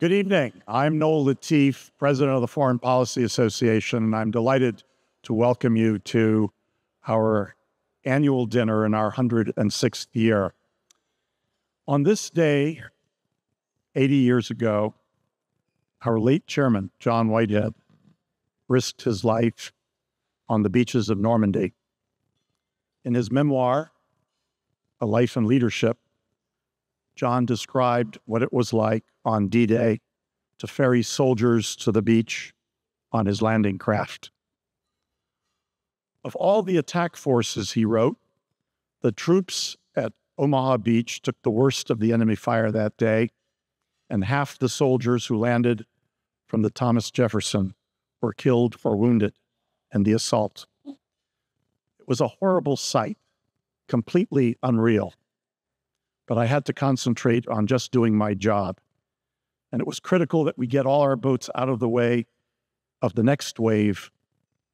Good evening. I'm Noel Lateef, president of the Foreign Policy Association, and I'm delighted to welcome you to our annual dinner in our 106th year. On this day, 80 years ago, our late chairman, John Whitehead, risked his life on the beaches of Normandy. In his memoir, A Life in Leadership, John described what it was like on D Day to ferry soldiers to the beach on his landing craft. Of all the attack forces, he wrote, the troops at Omaha Beach took the worst of the enemy fire that day, and half the soldiers who landed from the Thomas Jefferson were killed or wounded in the assault. It was a horrible sight, completely unreal. But I had to concentrate on just doing my job. And it was critical that we get all our boats out of the way of the next wave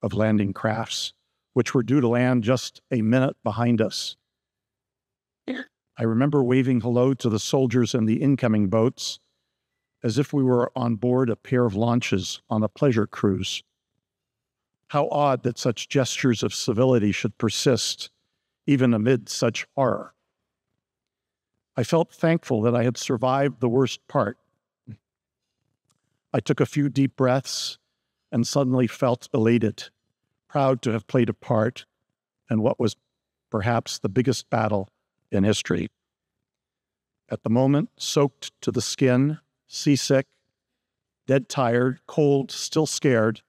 of landing crafts, which were due to land just a minute behind us. I remember waving hello to the soldiers in the incoming boats as if we were on board a pair of launches on a pleasure cruise. How odd that such gestures of civility should persist even amid such horror. I felt thankful that I had survived the worst part. I took a few deep breaths and suddenly felt elated, proud to have played a part in what was perhaps the biggest battle in history. At the moment, soaked to the skin, seasick, dead tired, cold, still scared,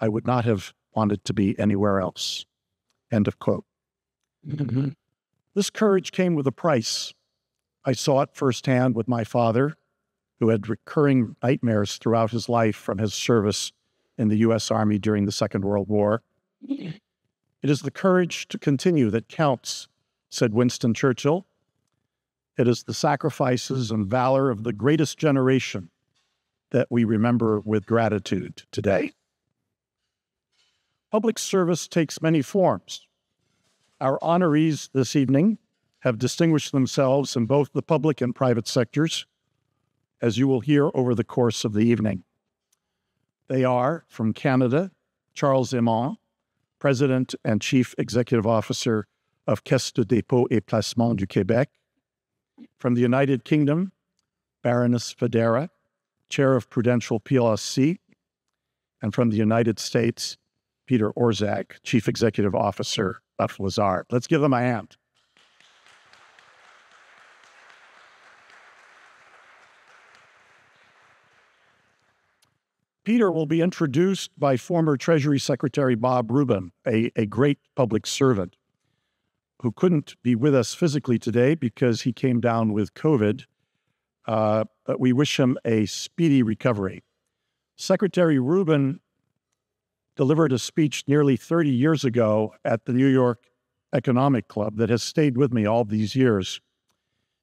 I would not have wanted to be anywhere else. End of quote. Mm-hmm. This courage came with a price. I saw it firsthand with my father, who had recurring nightmares throughout his life from his service in the U.S. Army during the Second World War. It is the courage to continue that counts, said Winston Churchill. It is the sacrifices and valor of the greatest generation that we remember with gratitude today. Public service takes many forms. Our honorees this evening have distinguished themselves in both the public and private sectors, as you will hear over the course of the evening. They are from Canada, Charles Emond, President and Chief Executive Officer of Caisse de dépôt et placement du Québec. From the United Kingdom, Baroness Vadera, Chair of Prudential PLC. And from the United States, Peter Orszag, Chief Executive Officer of Lazard. Let's give them a hand. Peter will be introduced by former Treasury Secretary Bob Rubin, a, a great public servant who couldn't be with us physically today because he came down with COVID. Uh, but we wish him a speedy recovery. Secretary Rubin delivered a speech nearly 30 years ago at the New York Economic Club that has stayed with me all these years.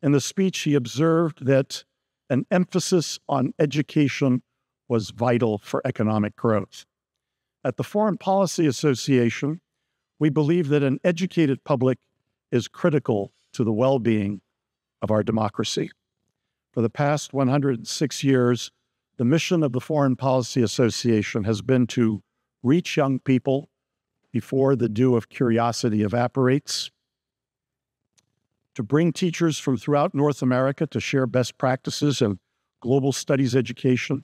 In the speech, he observed that an emphasis on education was vital for economic growth. At the Foreign Policy Association, we believe that an educated public is critical to the well being of our democracy. For the past 106 years, the mission of the Foreign Policy Association has been to reach young people before the dew of curiosity evaporates, to bring teachers from throughout North America to share best practices in global studies education,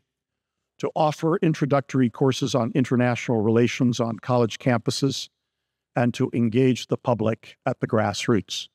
to offer introductory courses on international relations on college campuses, and to engage the public at the grassroots.